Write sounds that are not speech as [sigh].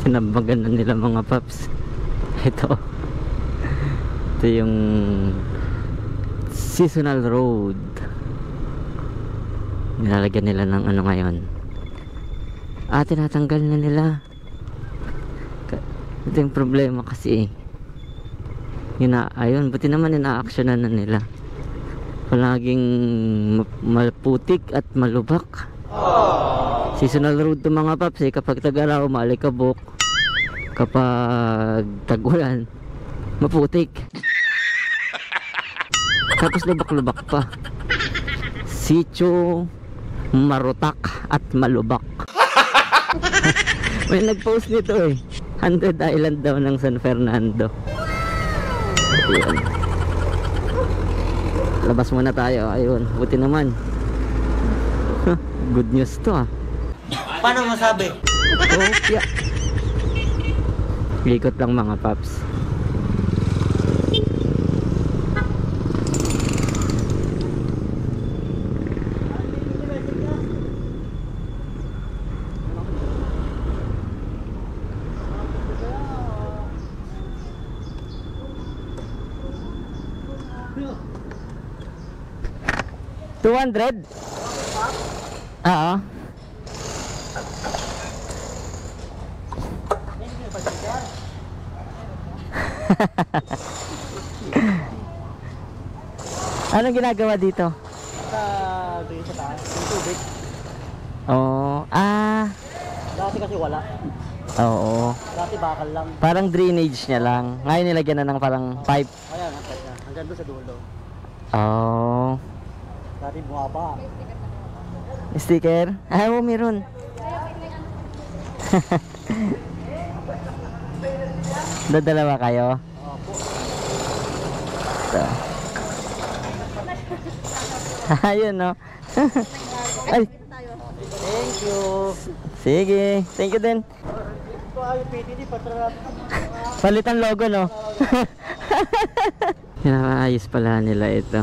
[laughs] Tinambagan na nila mga paps. Ito. Ito yung seasonal road. Nilalagyan nila ng ano ngayon. Ah, tinatanggal na nila. Ito yung problema kasi eh. Yun na, ayun, buti naman ina-actionan na nila. Palaging ma- malputik at malubak. Seasonal road to mga paps eh. Kapag tagaraw, maalikabok. Kapag tagulan, maputik. Tapos lubak-lubak pa. Sityo, marutak at malubak. May nag-post nito eh. 100 Island daw ng San Fernando. Ayun. Labas muna tayo. Ayun. Buti naman. Good news to ah. Paano masabi? Kopya. [laughs] Ikot lang mga paps. Two hundred? Oo. [laughs] Anong ginagawa dito? Sa doon sa taas, yung tubig. Oh, ah, Dati kasi wala. oo. Dati bakal lang. Parang drainage niya lang. Ngayon nilagyan na ng parang pipe. Ayan, ang kanya. Hanggang doon sa dulo. Oh. Dati bumaba. Sticker? Ah, oo, meron. Dadalawa kayo? Opo. Ito. [laughs] Ayun, no? [laughs] Ay, Thank you. sige. Thank you din. Palitan logo, no? [laughs] Pinaayos pala nila ito.